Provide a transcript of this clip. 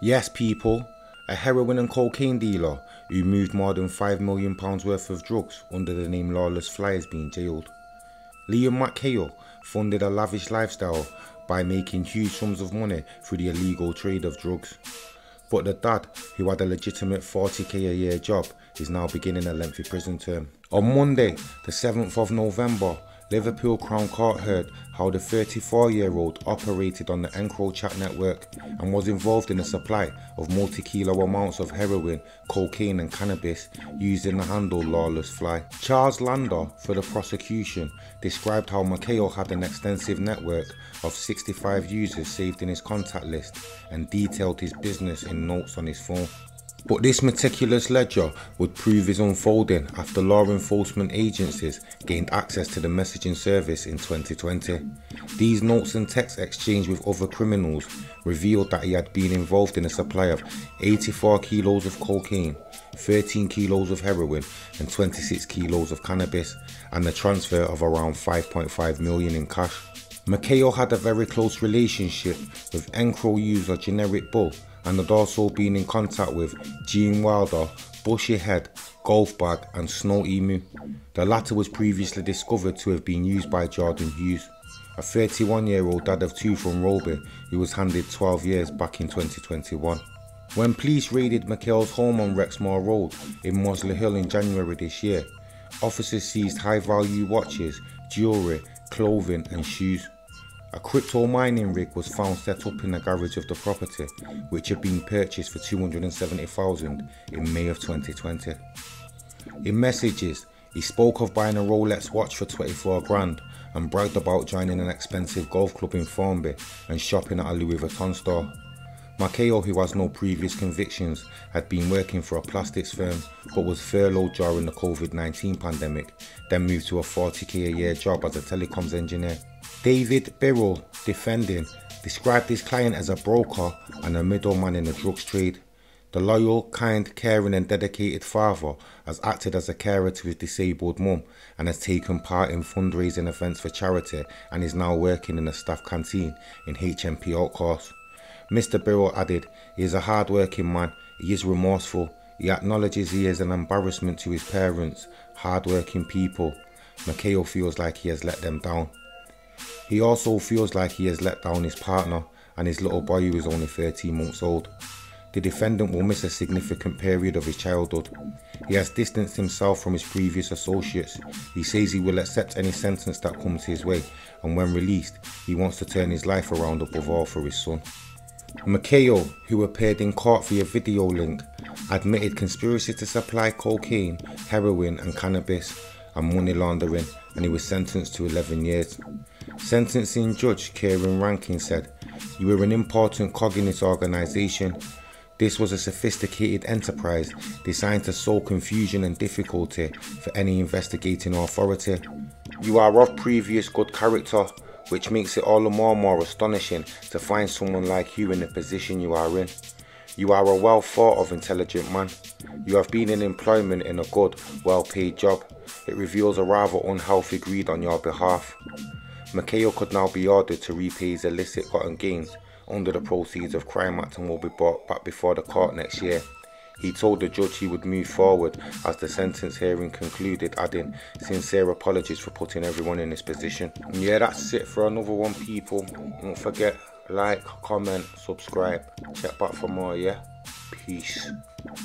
Yes, people, a heroin and cocaine dealer who moved more than £5 million worth of drugs under the name Lawless Fly is being jailed. Liam McHale funded a lavish lifestyle by making huge sums of money through the illegal trade of drugs. But the dad, who had a legitimate 40k a year job, is now beginning a lengthy prison term. On Monday, the 7th of November, Liverpool Crown Court heard how the 34 year old operated on the EncroChat network and was involved in the supply of multi kilo amounts of heroin, cocaine, and cannabis used in the handle Lawless Fly. Charles Lander, for the prosecution, described how McHale had an extensive network of 65 users saved in his contact list and detailed his business in notes on his phone. But this meticulous ledger would prove his unfolding after law enforcement agencies gained access to the messaging service in 2020. These notes and texts exchanged with other criminals revealed that he had been involved in the supply of 84 kilos of cocaine, 13 kilos of heroin, and 26 kilos of cannabis, and the transfer of around 5.5 million in cash. McHale had a very close relationship with Encro user Generic Bull and had also been in contact with Gene Wilder, Bushy Head, Golf Bag and Snow Emu. The latter was previously discovered to have been used by Jordan Hughes, a 31 year old dad of two from Roby who was handed 12 years back in 2021. When police raided McHale's home on Rexmoor Road in Mossley Hill in January this year, officers seized high value watches, jewellery, clothing and shoes. A crypto mining rig was found set up in the garage of the property, which had been purchased for 270,000 in May of 2020. In messages, he spoke of buying a Rolex watch for 24 grand and bragged about joining an expensive golf club in Formby and shopping at a Louis Vuitton store. McHale, who has no previous convictions, had been working for a plastics firm but was furloughed during the COVID 19 pandemic, then moved to a 40k a year job as a telecoms engineer. David Birrell, defending, described his client as a broker and a middleman in the drugs trade. The loyal, kind, caring, and dedicated father has acted as a carer to his disabled mum and has taken part in fundraising events for charity and is now working in a staff canteen in HMP Altcourse. Mr. Birrell added, He is a hard working man, he is remorseful, he acknowledges he is an embarrassment to his parents, hard working people. McHale feels like he has let them down. He also feels like he has let down his partner and his little boy who is only 13 months old. The defendant will miss a significant period of his childhood. He has distanced himself from his previous associates. He says he will accept any sentence that comes his way, and when released, he wants to turn his life around above all for his son. McHale, who appeared in court via video link, admitted conspiracy to supply cocaine, heroin, and cannabis, and money laundering, and he was sentenced to 11 years. Sentencing Judge Kieran Rankin said, You were an important cog in this organisation. This was a sophisticated enterprise designed to sow confusion and difficulty for any investigating authority. You are of previous good character, which makes it all the more more astonishing to find someone like you in the position you are in. You are a well thought of intelligent man. You have been in employment in a good, well paid job. It reveals a rather unhealthy greed on your behalf. McHale could now be ordered to repay his illicit gotten gains under the Proceeds of Crime Act and will be brought back before the court next year. He told the judge he would move forward as the sentence hearing concluded, adding sincere apologies for putting everyone in this position. Yeah, that's it for another one, people. Don't forget, like, comment, subscribe. Check back for more, yeah? Peace.